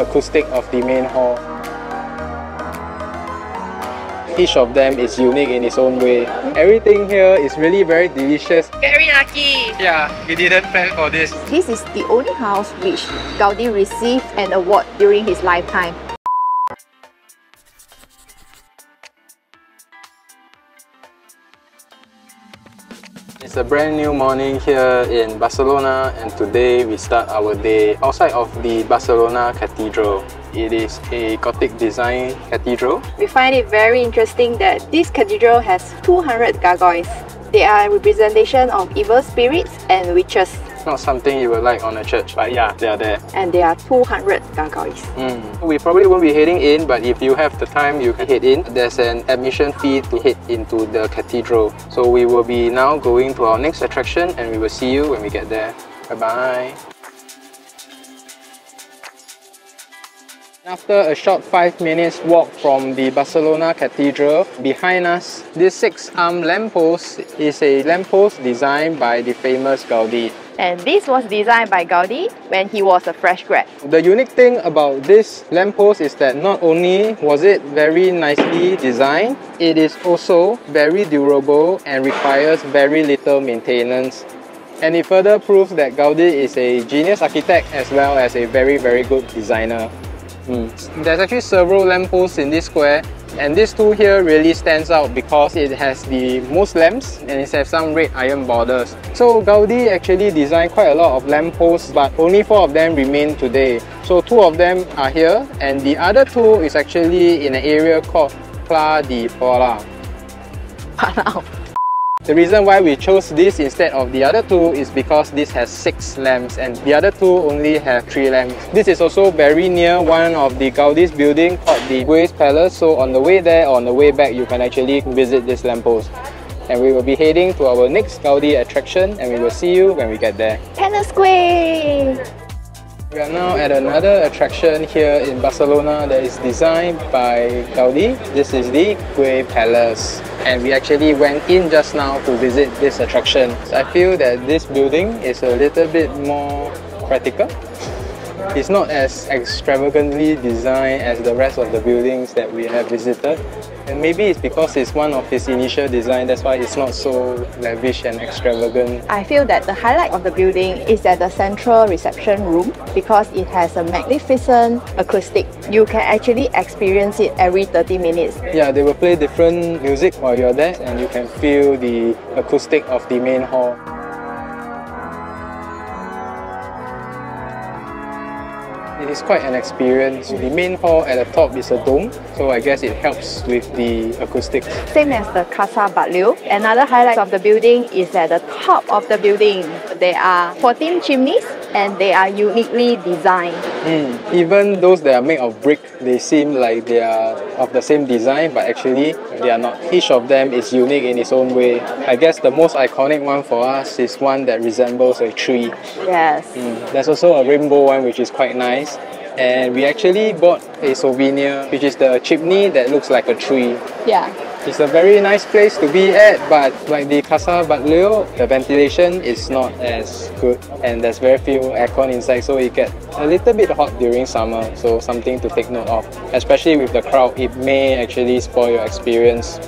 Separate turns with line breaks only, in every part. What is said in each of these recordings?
acoustic of the main hall. Each of them is unique in its own way. Everything here is really very delicious.
Very lucky.
Yeah, we didn't plan for this.
This is the only house which Gaudi received an award during his lifetime.
It's a brand new morning here in Barcelona and today we start our day outside of the Barcelona Cathedral. It is a Gothic design cathedral.
We find it very interesting that this cathedral has 200 gargoyles. They are a representation of evil spirits and witches.
It's not something you would like on a church, but yeah, they are there.
And there are 200 gargoyles.
Mm. We probably won't be heading in, but if you have the time, you can head in. There's an admission fee to head into the cathedral. So we will be now going to our next attraction and we will see you when we get there. Bye-bye. After a short 5 minutes walk from the Barcelona Cathedral, behind us, this 6-arm lamppost is a lamppost designed by the famous Gaudi.
And this was designed by Gaudi when he was a fresh grad.
The unique thing about this lamppost is that not only was it very nicely designed, it is also very durable and requires very little maintenance. And it further proves that Gaudi is a genius architect as well as a very very good designer. Mm. There's actually several lampposts in this square and this two here really stands out because it has the most lamps and it has some red iron borders. So Gaudi actually designed quite a lot of lampposts but only four of them remain today. So two of them are here and the other two is actually in an area called Pla de. Palau. The reason why we chose this instead of the other two is because this has 6 lamps and the other two only have 3 lamps. This is also very near one of the Gaudi's building called the Güell Palace so on the way there or on the way back you can actually visit this lamppost. And we will be heading to our next Gaudi attraction and we will see you when we get there.
Palace Square!
We are now at another attraction here in Barcelona that is designed by Gaudi. This is the Güell Palace. And we actually went in just now to visit this attraction. I feel that this building is a little bit more practical. It's not as extravagantly designed as the rest of the buildings that we have visited. And maybe it's because it's one of his initial design, that's why it's not so lavish and extravagant.
I feel that the highlight of the building is at the central reception room because it has a magnificent acoustic. You can actually experience it every 30 minutes.
Yeah, they will play different music while you're there and you can feel the acoustic of the main hall. Is quite an experience. The main hall at the top is a dome, so I guess it helps with the acoustics.
Same as the Casa Batlló. Another highlight of the building is at the top of the building. There are 14 chimneys and they are uniquely designed.
Mm. Even those that are made of brick, they seem like they are of the same design, but actually they are not. Each of them is unique in its own way. I guess the most iconic one for us is one that resembles a tree.
Yes.
Mm. There's also a rainbow one which is quite nice. And we actually bought a souvenir, which is the chimney that looks like a tree.
Yeah.
It's a very nice place to be at, but like the Casa Batlló, the ventilation is not as good and there's very few aircon inside, so it gets a little bit hot during summer, so something to take note of. Especially with the crowd, it may actually spoil your experience.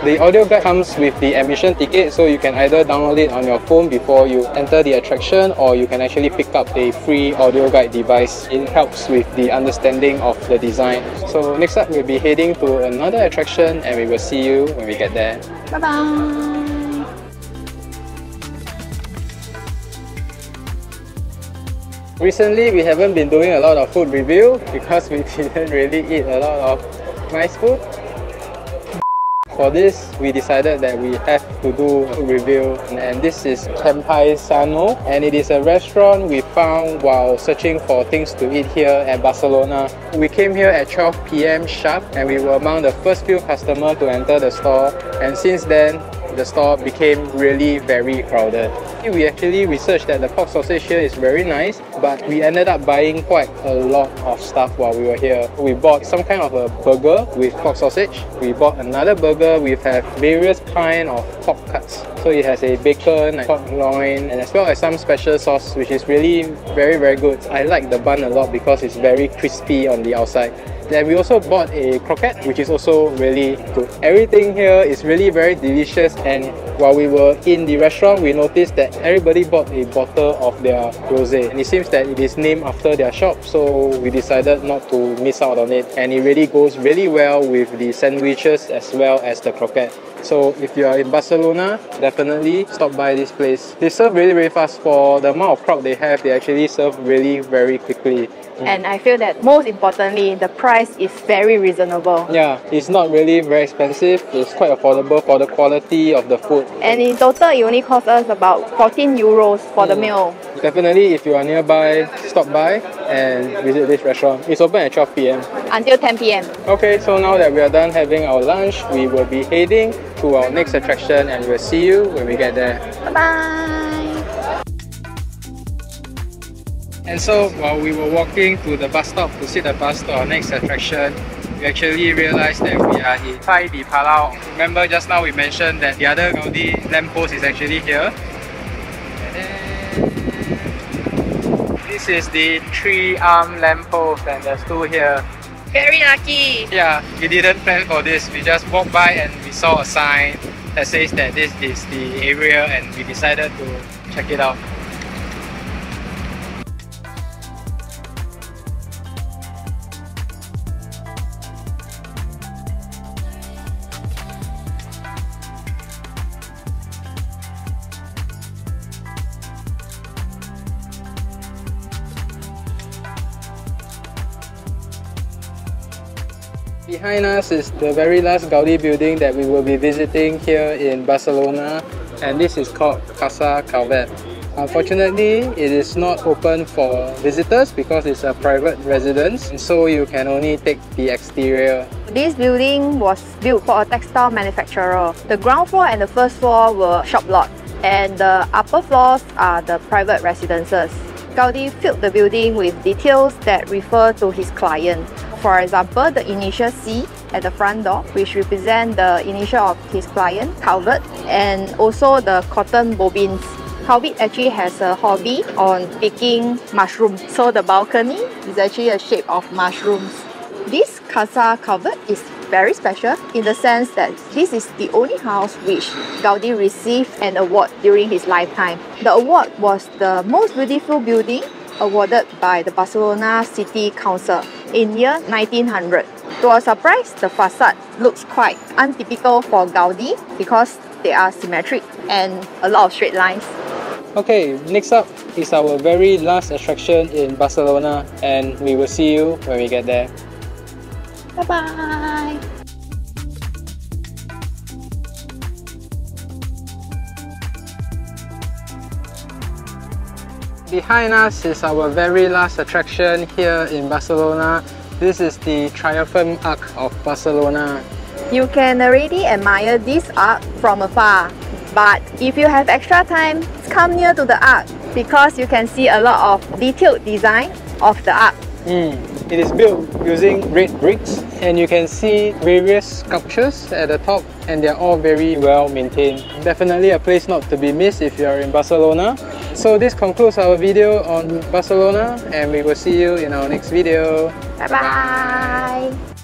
The audio guide comes with the admission ticket, so you can either download it on your phone before you enter the attraction, or you can actually pick up a free audio guide device. It helps with the understanding of the design. So next up, we'll be heading to another attraction, and we will see you when we get there.
Bye bye.
Recently, we haven't been doing a lot of food review because we didn't really eat a lot of nice food. For this, we decided that we have to do a review and this is Can Paixano and it is a restaurant we found while searching for things to eat here at Barcelona. We came here at 12 pm sharp and we were among the first few customers to enter the store and since then the store became really very crowded. We actually researched that the pork sausage here is very nice, but we ended up buying quite a lot of stuff while we were here. We bought some kind of a burger with pork sausage. We bought another burger with have various kind of pork cuts. So it has a bacon, pork loin, and as well as some special sauce, which is really very, very good. I like the bun a lot because it's very crispy on the outside. Then we also bought a croquette, which is also really good. Everything here is really very delicious and while we were in the restaurant, we noticed that everybody bought a bottle of their rosé and it seems that it is named after their shop so we decided not to miss out on it and it really goes really well with the sandwiches as well as the croquette. So if you are in Barcelona, definitely stop by this place. They serve really really fast for the amount of crowd they have, they actually serve really very quickly. Mm.
And I feel that most importantly, the price is very reasonable.
Yeah, it's not really very expensive. It's quite affordable for the quality of the food.
And in total, it only cost us about 14 euros for the mm. meal.
Definitely, if you are nearby, stop by and visit this restaurant. It's open at 12 p.m.
Until 10 p.m.
Okay, so now that we are done having our lunch, we will be heading to our next attraction and we'll see you when we get there.
Bye bye.
And so while we were walking to the bus stop to sit the bus to our next attraction, we actually realized that we are in Pla de Palau. Remember just now we mentioned that the other Gaudi lamppost is actually here. This is the three arm lamppost and there's two here.
Very lucky.
Yeah, we didn't plan for this. We just walked by and we saw a sign that says that this is the area and we decided to check it out. Behind us is the very last Gaudi building that we will be visiting here in Barcelona and this is called Casa Calvet. Unfortunately, it is not open for visitors because it's a private residence so you can only take the exterior.
This building was built for a textile manufacturer. The ground floor and the first floor were shop lots and the upper floors are the private residences. Gaudi filled the building with details that refer to his client. For example, the initial C at the front door, which represent the initial of his client, Calvet, and also the cotton bobbins. Calvet actually has a hobby on picking mushrooms. So the balcony is actually a shape of mushrooms. This Casa Calvet is very special in the sense that this is the only house which Gaudi received an award during his lifetime. The award was the most beautiful building awarded by the Barcelona City Council in year 1900. To our surprise, the facade looks quite untypical for Gaudi because they are symmetric and a lot of straight lines.
Okay, next up is our very last attraction in Barcelona and we will see you when we get there.
Bye bye
Behind us is our very last attraction here in Barcelona. This is the Triumphant Arch of Barcelona.
You can already admire this arc from afar, but if you have extra time, come near to the arc because you can see a lot of detailed design of the arc.
Mm. It is built using red bricks and you can see various sculptures at the top and they're all very well maintained. Definitely a place not to be missed if you are in Barcelona. So this concludes our video on Barcelona and we will see you in our next video.
Bye bye!